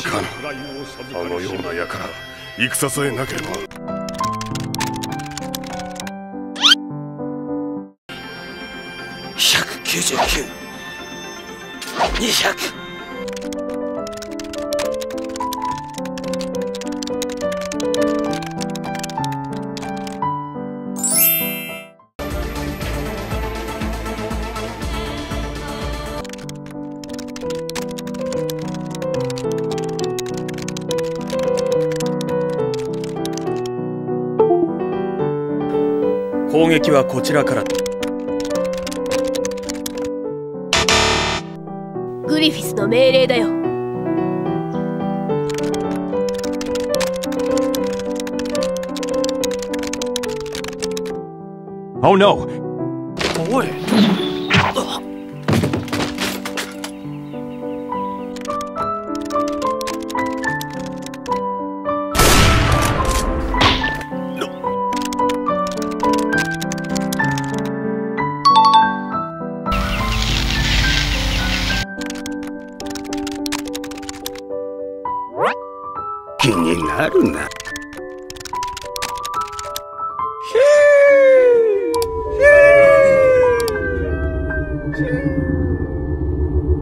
カなあのようなやから戦さえなければ。199 200攻撃はこちらから。グリフィスの命令だよ。Oh no! おい気になるな。だ